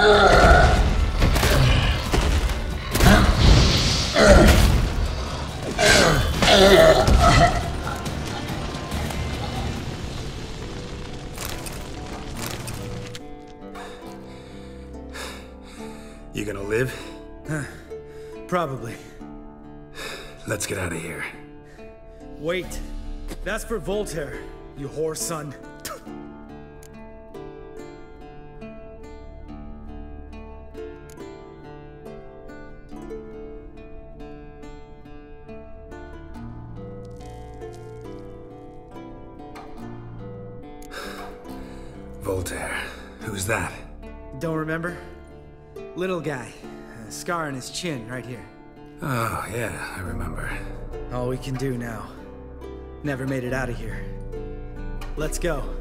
Ah! You gonna live? Probably. Let's get out of here. Wait. That's for Voltehre, you whore son. Voltehre. Who's that? Don't remember? Little guy. A scar on his chin, right here. Oh, yeah, I remember. All we can do now. Never made it out of here. Let's go.